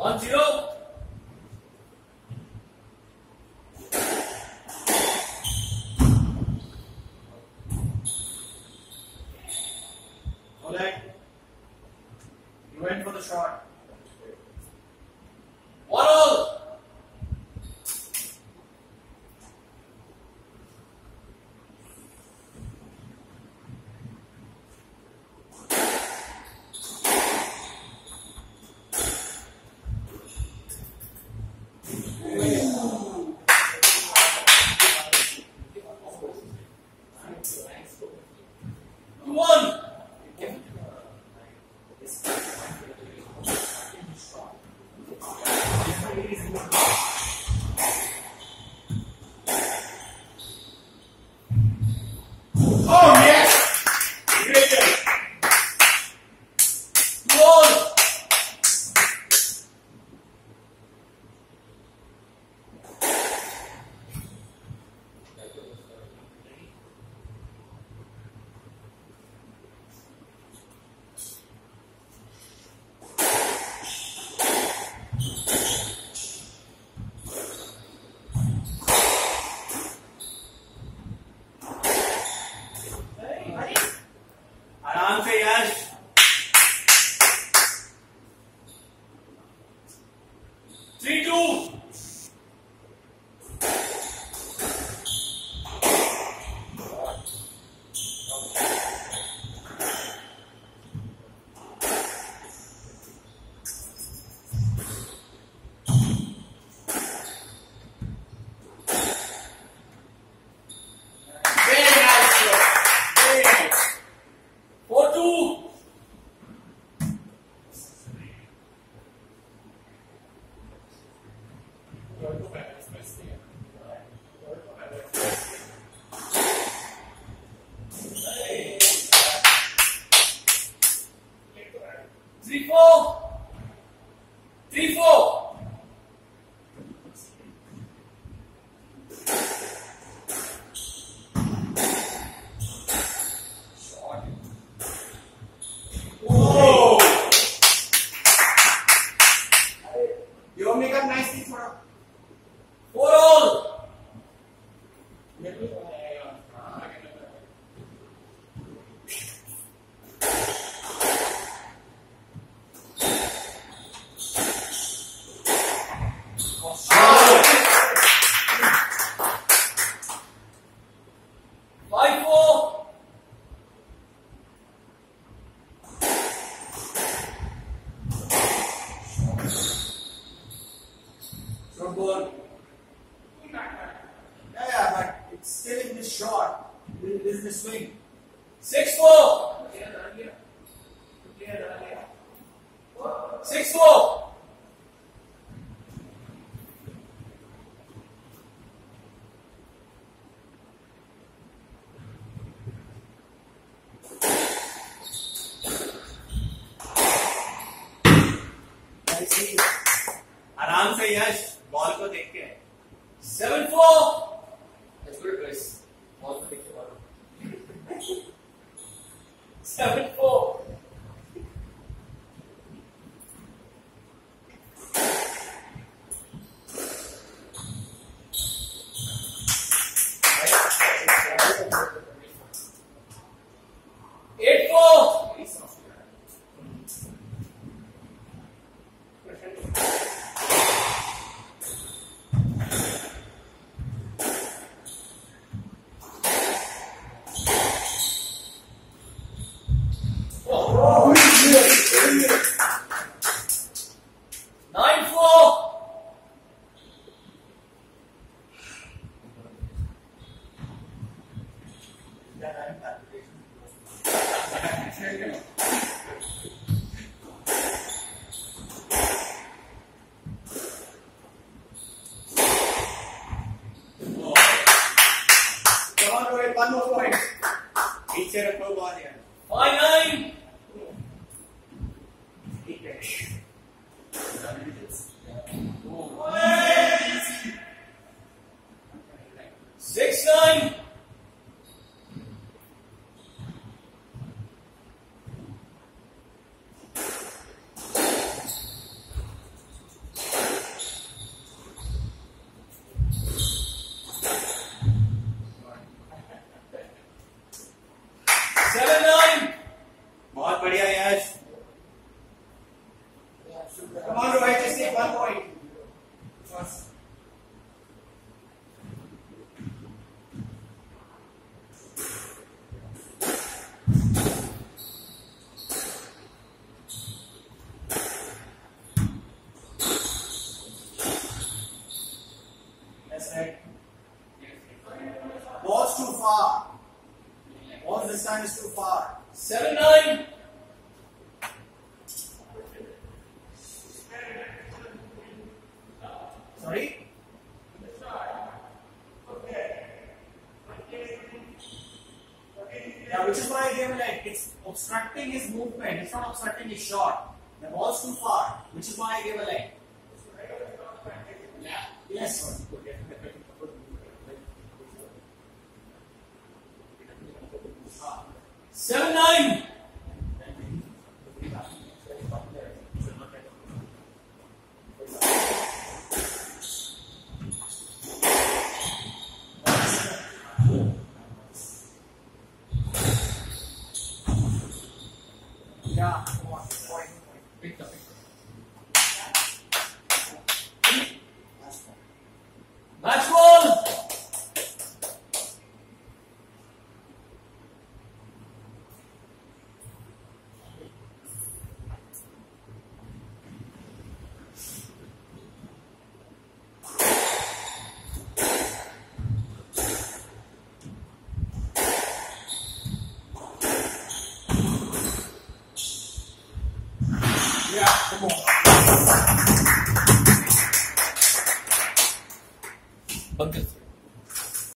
One zero. Oleg, you went for the shot. One all. Amen. Yeah, yeah, but it's still in this shot. This is the swing. Six four. Six four. आराम से यश ball को देख के Seven four. That's good advice. All the. Seven four. church. Seven nine. Sorry? Yeah, which is why I gave a leg. It's obstructing his movement. It's not obstructing his shot. The ball's too far, which is why I gave a leg. Yeah. Yes. sir. Seven nine. Yeah.